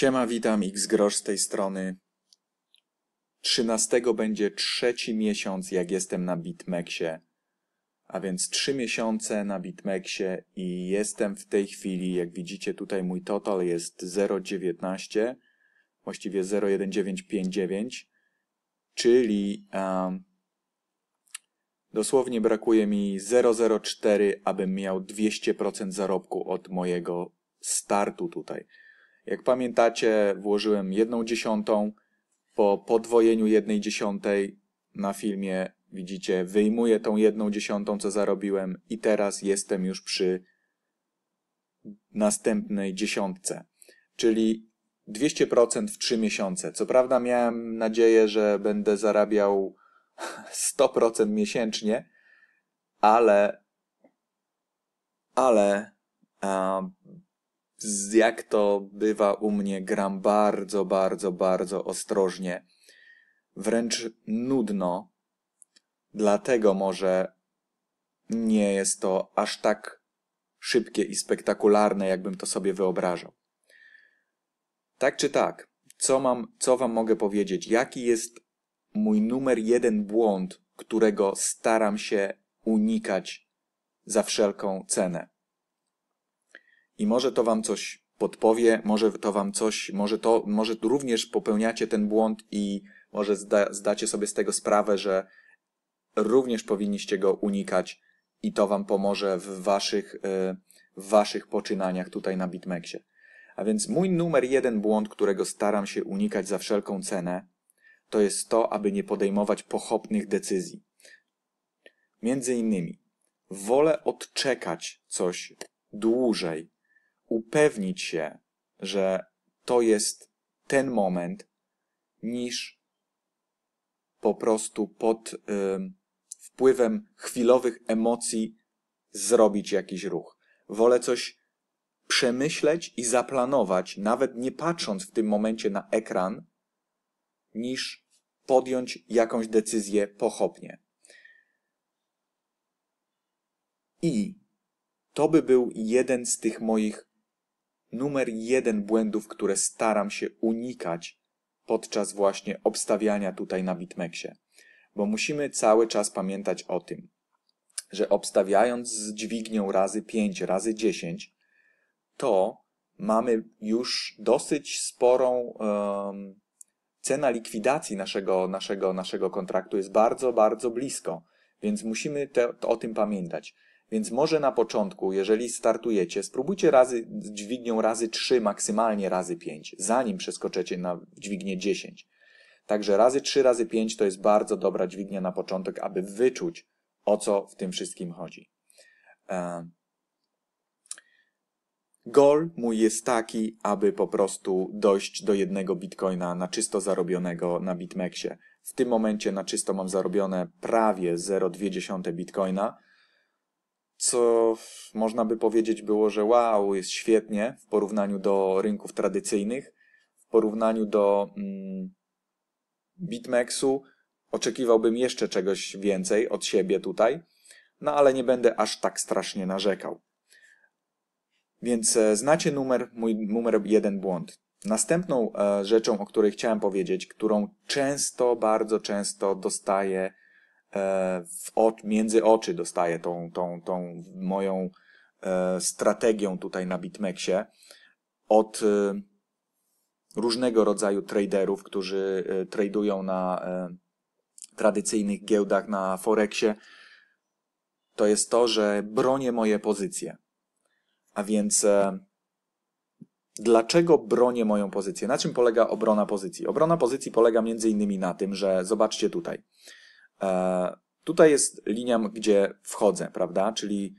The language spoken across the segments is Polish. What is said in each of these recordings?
Siema, witam, X Grosz z tej strony. 13 będzie trzeci miesiąc, jak jestem na BitMEXie. A więc trzy miesiące na BitMEXie i jestem w tej chwili, jak widzicie tutaj mój total jest 0,19, właściwie 0,1959, czyli um, dosłownie brakuje mi 0,04, abym miał 200% zarobku od mojego startu tutaj. Jak pamiętacie, włożyłem jedną dziesiątą. Po podwojeniu jednej dziesiątej na filmie widzicie, wyjmuję tą jedną dziesiątą, co zarobiłem i teraz jestem już przy następnej dziesiątce. Czyli 200% w 3 miesiące. Co prawda miałem nadzieję, że będę zarabiał 100% miesięcznie, ale ale jak to bywa u mnie, gram bardzo, bardzo, bardzo ostrożnie. Wręcz nudno. Dlatego może nie jest to aż tak szybkie i spektakularne, jakbym to sobie wyobrażał. Tak czy tak, co mam, co wam mogę powiedzieć? Jaki jest mój numer jeden błąd, którego staram się unikać za wszelką cenę? I może to wam coś podpowie, może to wam coś, może to, może również popełniacie ten błąd i może zda, zdacie sobie z tego sprawę, że również powinniście go unikać i to wam pomoże w waszych, e, w waszych poczynaniach tutaj na BitMEXie. A więc mój numer jeden błąd, którego staram się unikać za wszelką cenę, to jest to, aby nie podejmować pochopnych decyzji. Między innymi, wolę odczekać coś dłużej, upewnić się, że to jest ten moment, niż po prostu pod y, wpływem chwilowych emocji zrobić jakiś ruch. Wolę coś przemyśleć i zaplanować, nawet nie patrząc w tym momencie na ekran, niż podjąć jakąś decyzję pochopnie. I to by był jeden z tych moich numer jeden błędów, które staram się unikać podczas właśnie obstawiania tutaj na BitMEXie. Bo musimy cały czas pamiętać o tym, że obstawiając z dźwignią razy 5, razy 10, to mamy już dosyć sporą um, cena likwidacji naszego, naszego, naszego kontraktu jest bardzo, bardzo blisko. Więc musimy te, o tym pamiętać. Więc może na początku, jeżeli startujecie, spróbujcie razy, dźwignią razy 3, maksymalnie razy 5, zanim przeskoczycie na dźwignię 10. Także razy 3, razy 5 to jest bardzo dobra dźwignia na początek, aby wyczuć, o co w tym wszystkim chodzi. Goal mój jest taki, aby po prostu dojść do jednego bitcoina na czysto zarobionego na BitMEXie. W tym momencie na czysto mam zarobione prawie 0,2 bitcoina co można by powiedzieć było, że wow, jest świetnie w porównaniu do rynków tradycyjnych, w porównaniu do mm, BitMEXu oczekiwałbym jeszcze czegoś więcej od siebie tutaj, no ale nie będę aż tak strasznie narzekał. Więc e, znacie numer, mój numer jeden błąd. Następną e, rzeczą, o której chciałem powiedzieć, którą często, bardzo często dostaję w oczy, między oczy dostaję tą, tą, tą moją e, strategią tutaj na BitMEXie od e, różnego rodzaju traderów, którzy tradują na tradycyjnych giełdach na Forexie, to jest to, że bronię moje pozycje. A więc dlaczego bronię moją pozycję? Na czym polega obrona pozycji? Obrona pozycji polega między innymi na tym, że zobaczcie tutaj. E, tutaj jest linia, gdzie wchodzę, prawda? Czyli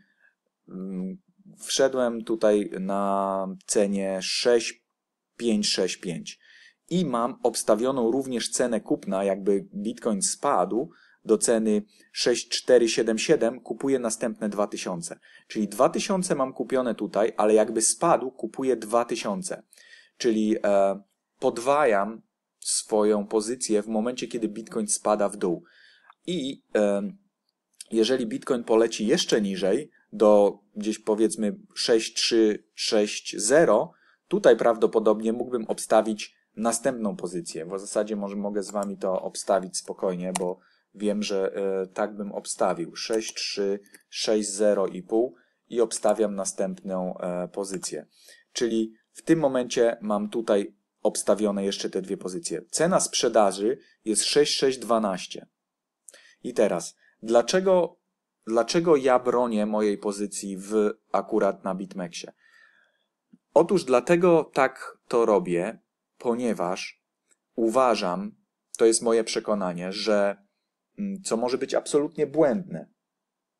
mm, wszedłem tutaj na cenie 6,565 i mam obstawioną również cenę kupna, jakby Bitcoin spadł do ceny 6,477, kupuję następne 2000. Czyli 2000 mam kupione tutaj, ale jakby spadł, kupuję 2000. Czyli e, podwajam swoją pozycję w momencie, kiedy Bitcoin spada w dół. I jeżeli Bitcoin poleci jeszcze niżej, do gdzieś powiedzmy 6360, tutaj prawdopodobnie mógłbym obstawić następną pozycję. W zasadzie może mogę z Wami to obstawić spokojnie, bo wiem, że e, tak bym obstawił. 6, 3, 6, 0 i pół i obstawiam następną e, pozycję. Czyli w tym momencie mam tutaj obstawione jeszcze te dwie pozycjie. Cena sprzedaży jest 6612. I teraz, dlaczego, dlaczego ja bronię mojej pozycji w akurat na BitMEXie? Otóż dlatego tak to robię, ponieważ uważam, to jest moje przekonanie, że mm, co może być absolutnie błędne,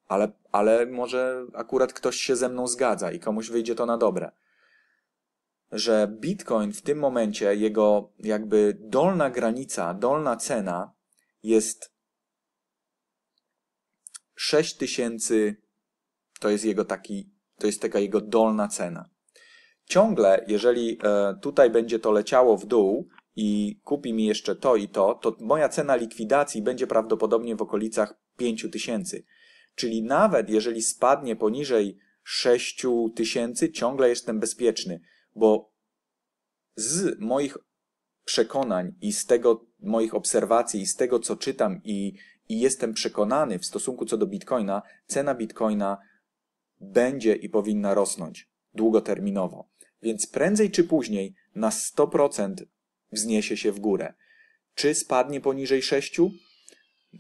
ale, ale może akurat ktoś się ze mną zgadza i komuś wyjdzie to na dobre, że Bitcoin w tym momencie, jego jakby dolna granica, dolna cena jest 6000, to jest jego taki, to jest taka jego dolna cena. Ciągle, jeżeli e, tutaj będzie to leciało w dół i kupi mi jeszcze to i to, to moja cena likwidacji będzie prawdopodobnie w okolicach 5000. Czyli nawet jeżeli spadnie poniżej 6000, ciągle jestem bezpieczny, bo z moich przekonań i z tego moich obserwacji i z tego co czytam i, i jestem przekonany w stosunku co do Bitcoina, cena Bitcoina będzie i powinna rosnąć długoterminowo. Więc prędzej czy później na 100% wzniesie się w górę. Czy spadnie poniżej 6?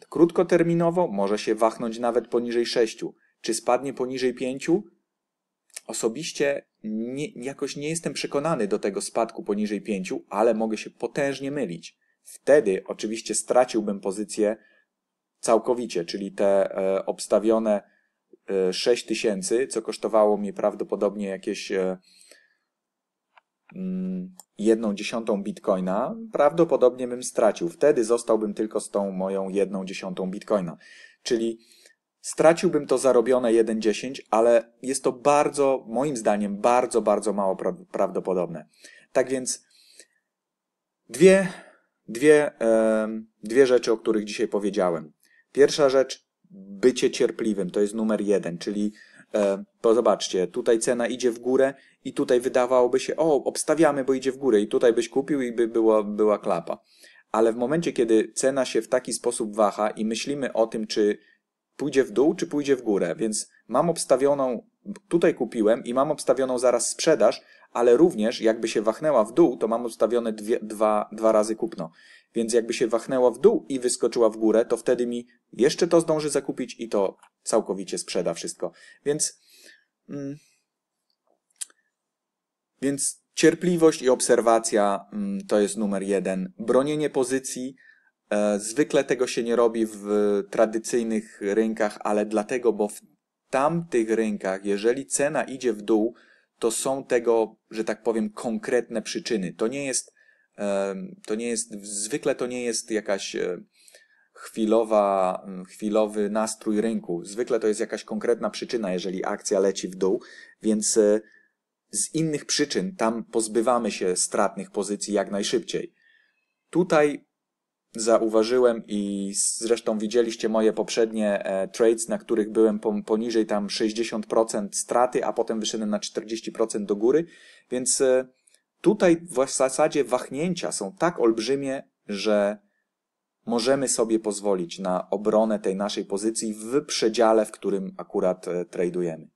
Krótkoterminowo może się wachnąć nawet poniżej 6. Czy spadnie poniżej 5? Osobiście nie, jakoś nie jestem przekonany do tego spadku poniżej 5, ale mogę się potężnie mylić. Wtedy oczywiście straciłbym pozycję całkowicie, czyli te e, obstawione e, 6000, co kosztowało mi prawdopodobnie jakieś e, Mm, jedną dziesiątą bitcoina, prawdopodobnie bym stracił. Wtedy zostałbym tylko z tą moją jedną dziesiątą bitcoina. Czyli straciłbym to zarobione 1,10, ale jest to bardzo, moim zdaniem, bardzo, bardzo mało prawdopodobne. Tak więc dwie, dwie, dwie rzeczy, o których dzisiaj powiedziałem. Pierwsza rzecz, bycie cierpliwym, to jest numer jeden, czyli E, bo zobaczcie, tutaj cena idzie w górę i tutaj wydawałoby się, o, obstawiamy, bo idzie w górę i tutaj byś kupił i by była, była klapa. Ale w momencie, kiedy cena się w taki sposób waha i myślimy o tym, czy pójdzie w dół, czy pójdzie w górę, więc mam obstawioną, tutaj kupiłem i mam obstawioną zaraz sprzedaż, ale również jakby się wachnęła w dół, to mam ustawione dwie, dwa, dwa razy kupno. Więc jakby się wachnęła w dół i wyskoczyła w górę, to wtedy mi jeszcze to zdąży zakupić i to całkowicie sprzeda wszystko. Więc, mm, więc cierpliwość i obserwacja mm, to jest numer jeden. Bronienie pozycji. E, zwykle tego się nie robi w tradycyjnych rynkach, ale dlatego, bo w tamtych rynkach, jeżeli cena idzie w dół, to są tego, że tak powiem, konkretne przyczyny. To nie jest, to nie jest, zwykle to nie jest jakaś e, chwilowa, chwilowy nastrój rynku. Zwykle to jest jakaś konkretna przyczyna, jeżeli akcja leci w dół, więc e, z innych przyczyn tam pozbywamy się stratnych pozycji jak najszybciej. Tutaj zauważyłem i zresztą widzieliście moje poprzednie e, trades, na których byłem poniżej tam 60% straty, a potem wyszedłem na 40% do góry, więc e, tutaj w zasadzie wahnięcia są tak olbrzymie, że możemy sobie pozwolić na obronę tej naszej pozycji w przedziale, w którym akurat e, tradujemy.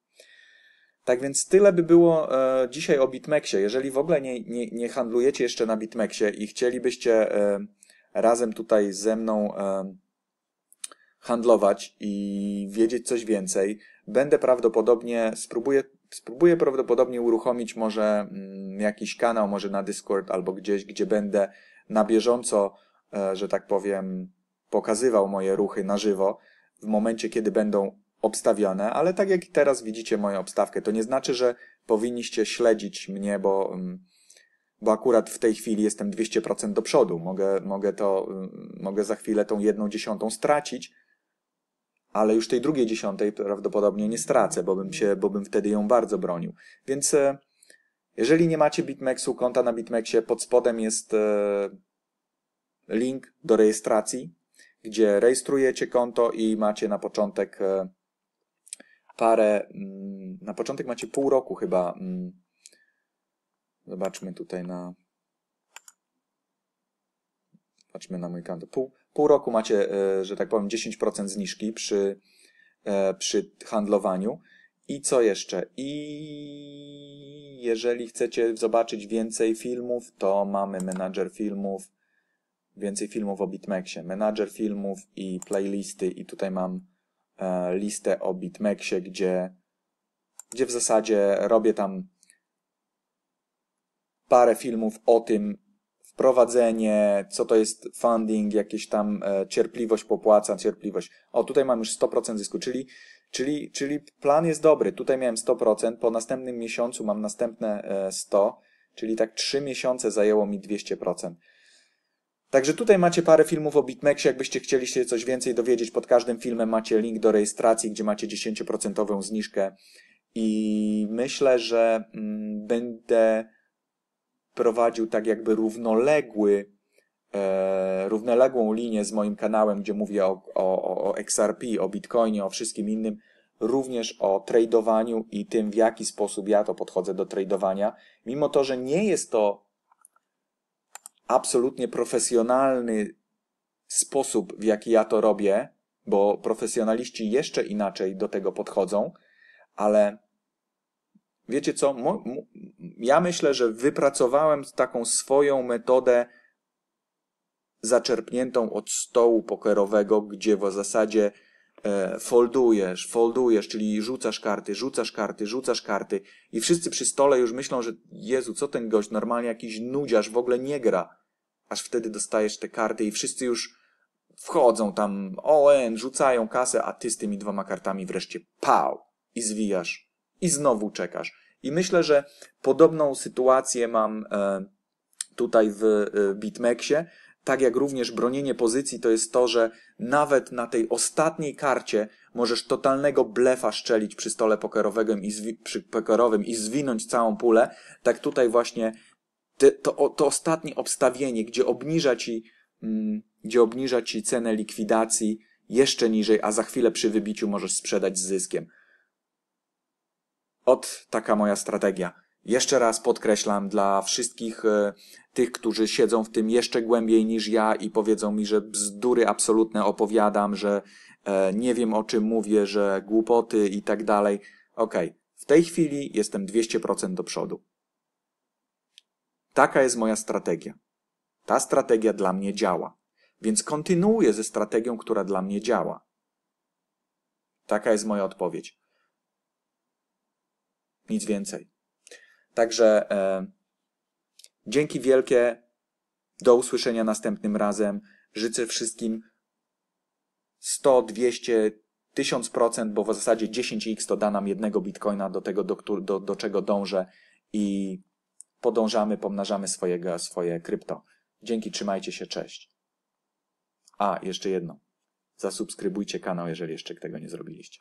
Tak więc tyle by było dzisiaj o BitMEXie. Jeżeli w ogóle nie, nie, nie handlujecie jeszcze na BitMEXie i chcielibyście razem tutaj ze mną handlować i wiedzieć coś więcej, będę prawdopodobnie, spróbuję, spróbuję prawdopodobnie uruchomić może mm, jakiś kanał, może na Discord albo gdzieś, gdzie będę na bieżąco, e, że tak powiem, pokazywał moje ruchy na żywo w momencie, kiedy będą obstawione, ale tak jak teraz widzicie moją obstawkę, to nie znaczy, że powinniście śledzić mnie, bo mm, bo akurat w tej chwili jestem 200% do przodu. Mogę, mogę, to, y, mogę za chwilę tą jedną dziesiątą stracić, ale już tej drugiej dziesiątej prawdopodobnie nie stracę, bo bym, się, bo bym wtedy ją bardzo bronił. Więc e, jeżeli nie macie BitMEXu, konta na BitMEXie, pod spodem jest e, link do rejestracji, gdzie rejestrujecie konto i macie na początek e, parę, mm, na początek macie pół roku chyba mm, Zobaczmy tutaj na. Patrzmy na mój kanał. Pół, pół roku macie, e, że tak powiem, 10% zniżki przy, e, przy handlowaniu. I co jeszcze? I jeżeli chcecie zobaczyć więcej filmów, to mamy menadżer filmów, więcej filmów o Bitmexie, menadżer filmów i playlisty. I tutaj mam e, listę o Bitmexie, gdzie, gdzie w zasadzie robię tam parę filmów o tym, wprowadzenie, co to jest funding, jakieś tam e, cierpliwość popłaca, cierpliwość. O, tutaj mam już 100% zysku, czyli, czyli, czyli plan jest dobry. Tutaj miałem 100%, po następnym miesiącu mam następne e, 100, czyli tak 3 miesiące zajęło mi 200%. Także tutaj macie parę filmów o BitMEXie, jakbyście chcieli się coś więcej dowiedzieć, pod każdym filmem macie link do rejestracji, gdzie macie 10% zniżkę i myślę, że mm, będę prowadził tak jakby równoległy, e, równoległą linię z moim kanałem, gdzie mówię o, o, o XRP, o Bitcoinie, o wszystkim innym, również o tradowaniu i tym, w jaki sposób ja to podchodzę do tradowania. Mimo to, że nie jest to absolutnie profesjonalny sposób, w jaki ja to robię, bo profesjonaliści jeszcze inaczej do tego podchodzą, ale wiecie co? Ja myślę, że wypracowałem taką swoją metodę zaczerpniętą od stołu pokerowego, gdzie w zasadzie e, foldujesz, foldujesz, czyli rzucasz karty, rzucasz karty, rzucasz karty i wszyscy przy stole już myślą, że Jezu, co ten gość, normalnie jakiś nudziarz, w ogóle nie gra. Aż wtedy dostajesz te karty i wszyscy już wchodzą tam, ON, rzucają kasę, a ty z tymi dwoma kartami wreszcie pał i zwijasz i znowu czekasz. I myślę, że podobną sytuację mam e, tutaj w e, BitMEXie, tak jak również bronienie pozycji, to jest to, że nawet na tej ostatniej karcie możesz totalnego blefa szczelić przy stole pokerowym i, zwi- przy pokerowym i zwinąć całą pulę. Tak tutaj właśnie te, to, to ostatnie obstawienie, gdzie obniża ci, mm, gdzie obniża ci cenę likwidacji jeszcze niżej, a za chwilę przy wybiciu możesz sprzedać z zyskiem. Od taka moja strategia. Jeszcze raz podkreślam dla wszystkich e, tych, którzy siedzą w tym jeszcze głębiej niż ja i powiedzą mi, że bzdury absolutne opowiadam, że e, nie wiem o czym mówię, że głupoty i tak dalej. Okej, okay. w tej chwili jestem 200% do przodu. Taka jest moja strategia. Ta strategia dla mnie działa. Więc kontynuuję ze strategią, która dla mnie działa. Taka jest moja odpowiedź. Nic więcej. Także e, dzięki wielkie. Do usłyszenia następnym razem. Życzę wszystkim 100, 200, 1000%, bo w zasadzie 10x to da nam jednego bitcoina do tego, do, do, do czego dążę i podążamy, pomnażamy swojego, swoje krypto. Dzięki, trzymajcie się, cześć. A, jeszcze jedno. Zasubskrybujcie kanał, jeżeli jeszcze tego nie zrobiliście.